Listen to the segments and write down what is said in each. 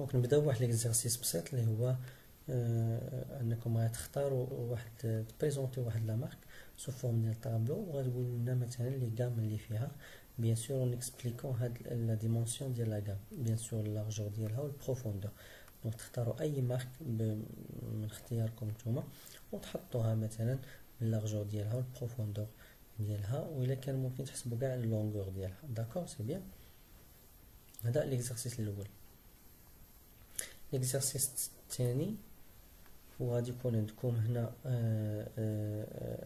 دونك نبداو واحد ليكزارسيس بسيط اللي هو انكم غتختاروا واحد بريزونتي واحد لا مارك سو فورم ديال طابلو وغتقولوا لنا مثلا لي غام اللي فيها بيان سور نكسبليكو هاد لا ديمونسيون ديال لا غام بيان سور لارجور ديالها والبروفوندور دونك تختاروا اي مارك من اختياركم نتوما وتحطوها مثلا لارجور ديالها والبروفوندور ديالها وإلا كان ممكن تحسبوا كاع اللونغور ديالها داكوغ سي بيان هذا ليكزارسيس الأول ليكزارسيس الثاني وغادي يكون عندكم هنا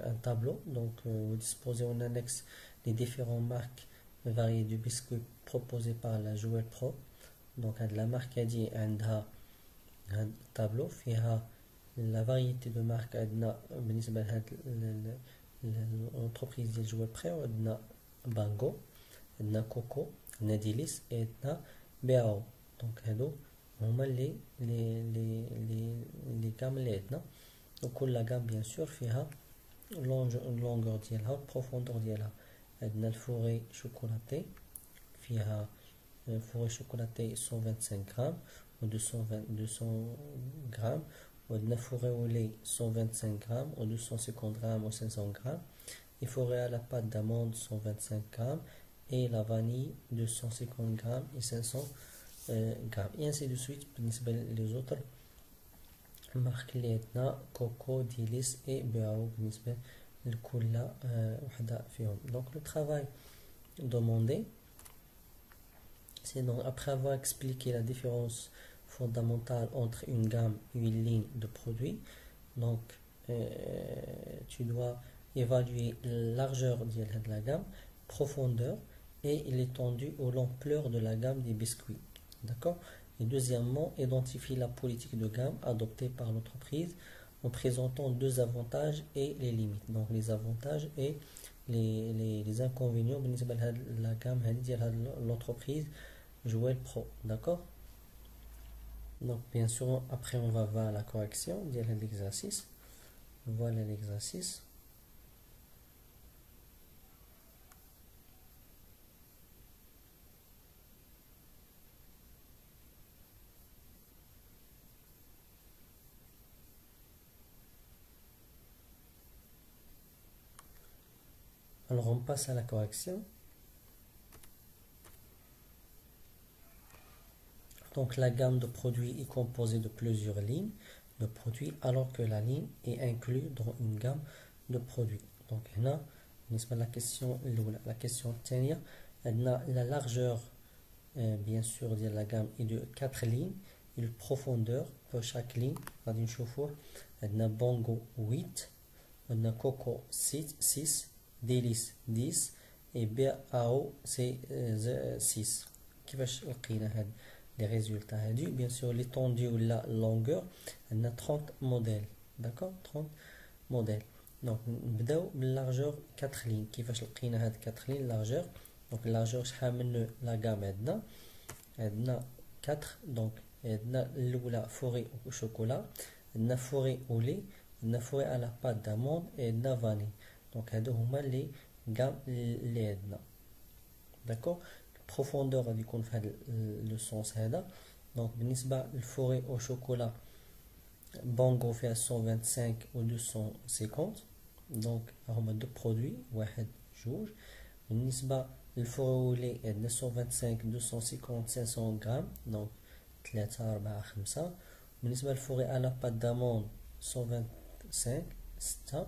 ان طابلو دونك وديسبوزيو ان انكس لي ديفيرون مارك فاريي دو بسكوي بروبوزي بار لا جويل برو دونك هاد لا مارك هادي عندها هاد الطابلو فيها لا فاريتي دو مارك عندنا بالنسبه لهاد لونتربريز ديال جويل برو عندنا بانغو عندنا كوكو عندنا ديليس عندنا بياو دونك هادو هما لي لي لي لي لي غام اللي عندنا وكل غام بيان سور فيها لونغور ديالها والبروفوندور ديالها عندنا الفوري شوكولاتي فيها فوري شوكولاتي 125 غرام و 220 200 غرام وعندنا فوري ولي 125 غرام و 250 غرام و 500 غرام et forêt à la pâte d'amande 125 grammes et la vanille 250 grammes et 500 جرام et ainsi de suite بالنسبة les autres المارك اللي عندنا كوكو ديليس اي بيعو بالنسبة لكل وحدة فيهم donc le travail demandé c'est donc après avoir expliqué la différence fondamentale entre une gamme et une ligne de produits donc euh, tu dois évaluer la largeur de la gamme profondeur et l'étendue ou l'ampleur de la gamme des biscuits D'accord? Et deuxièmement, identifier la politique de gamme adoptée par l'entreprise en présentant deux avantages et les limites. Donc les avantages et les, les, inconvénients de la gamme de l'entreprise Joël Pro. D'accord? Donc bien sûr, après on va voir la correction de l'exercice. Voilà l'exercice. On passe à la correction. Donc la gamme de produits est composée de plusieurs lignes de produits alors que la ligne est inclue dans une gamme de produits. Donc là, la question la question la largeur euh, bien sûr de la gamme est de 4 lignes et la profondeur pour chaque ligne on a bongo 8 on a coco 6 ديليس 10 et BAO c'est 6 كيفاش لقينا هاد لي ريزولتا هادو بيان سور l'étendue ولا longueur عندنا 30 موديل داكور 30 موديل دونك نبداو باللارجور 4 لين كيفاش لقينا هاد 4 لين لارجور دونك اللارجور شحال من لا غام عندنا عندنا 4 دونك عندنا الاولى فوري او شوكولا عندنا فوري او لي عندنا فوري على بات داموند عندنا فاني دونك هادو هما لي غام لي عندنا داكوغ البروفوندور غادي يكون في هذا لو سونس هذا دونك بالنسبه للفوري او شوكولا بونغو فيها 125 و 250 دونك هما دو برودوي واحد جوج بالنسبه للفوري عندنا 125 250 500 غرام دونك 3 4 5 بالنسبه للفوري على بات دامون 125 6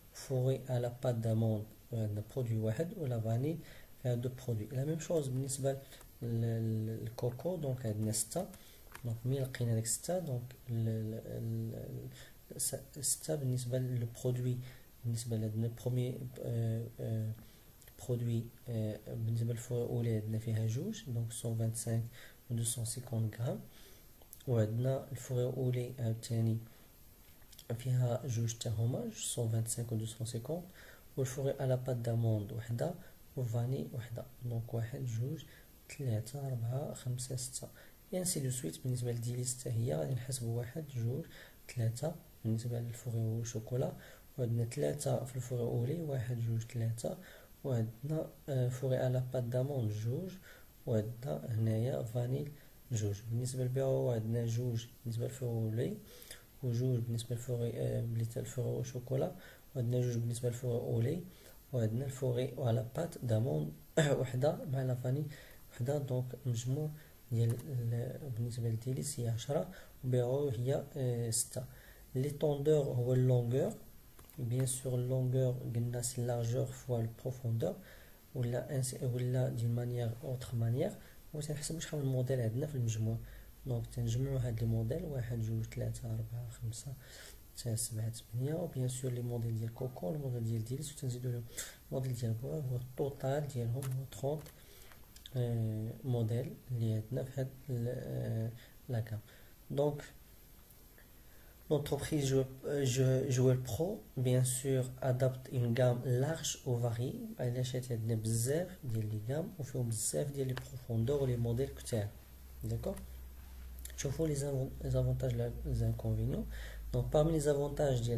فوري على بات داموند عندنا برودوي واحد ولا فاني فيها دو برودوي لا ميم شوز بالنسبه للكوكو دونك عندنا ستة دونك مي لقينا داك ستة دونك ستة بالنسبه للبرودوي بالنسبه لهاد برومي برودوي بالنسبه للفور الاولى عندنا فيها جوج دونك 125 و 250 غرام وعندنا الفور الاولى عاوتاني فيها جوج تا هما 125 و 250 والفوغي على بات داموند وحده وفاني وحده. دونك واحد جوج ثلاثة أربعة خمسة ستة. يعني سي دو سويت بالنسبة لديليس هي غادي نحسبو واحد جوج ثلاثة بالنسبة للفوغي والشوكولا وعندنا ثلاثة في الفوغي أولي واحد جوج ثلاثة وعندنا آه، فوغي على بات داموند جوج. وعندنا هنايا فانيل جوج. بالنسبة للبيرو عندنا جوج. بالنسبة للفوغي أولي وجوج بالنسبة للفوغي آه، بليتا الفوغي والشوكولا وعندنا جوج بالنسبة للفوغي أولي وعندنا الفوغي على بات داموند وحدة مع لافاني وحدة دونك مجموع ديال بالنسبة للديليس هي عشرة وبيرو هي آه، ستة. لي طوندور هو اللونغور بيان سور اللونغور قلنا سي لارجور فوا البروفوندور ولا ولا دي مانيير اوتر مانيير وتنحسبو شحال من موديل عندنا في المجموع. دونك تنجمعو هاد لي موديل واحد جوج ثلاثة أربعة خمسة ستة سبعة ثمانية وبيان سور لي موديل ديال كوكو الموديل ديال ديليس وتنزيدو لهم الموديل ديال بوا هو التوتال ديالهم هو تخونت modèle lié la gamme. Donc, l'entreprise Jouer Pro, bien sûr, adapte une gamme large ou variée. Elle achète des bzef des gammes ou fait bzef des profondeurs ou les modèles que D'accord Je vous les, les avantages les inconvénients. Donc, parmi les avantages de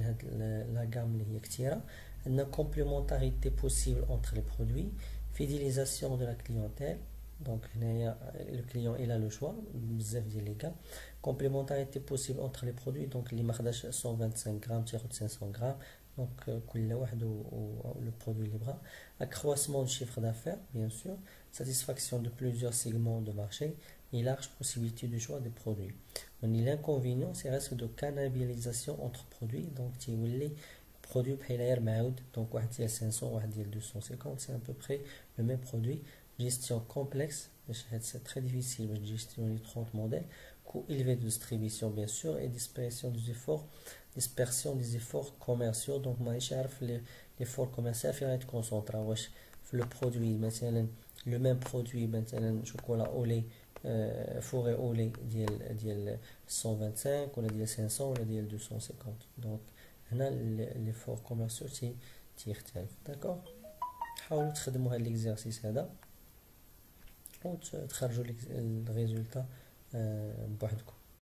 la, gamme il y a une complémentarité possible entre les produits, fidélisation de la clientèle, donc le client il a le choix les complémentarité possible entre les produits. Donc les mardash 125 grammes 500 grammes. Donc euh, le produit libre. Accroissement du chiffre d'affaires bien sûr. Satisfaction de plusieurs segments de marché et large possibilité de choix de produits. On l'inconvénient, c'est risque de cannibalisation entre produits, donc tu les produits Paylayer Maoud, donc 500, ou 250, c'est à peu près le même produit. Gestion complexe, c'est très difficile de gestionner 30 modèles, coût élevé de distribution bien sûr et dispersion des efforts, dispersion des efforts commerciaux, donc l'effort commercial fait être concentré. Le produit, le même produit, chocolat au lait euh, forêt au lait, 125 ou 500 ou 250. Donc, l'effort commercial, c'est d'accord حاولوا تخدموا هذا l'exercice هذا وتخرجوا لك الريزولتا بوحدكم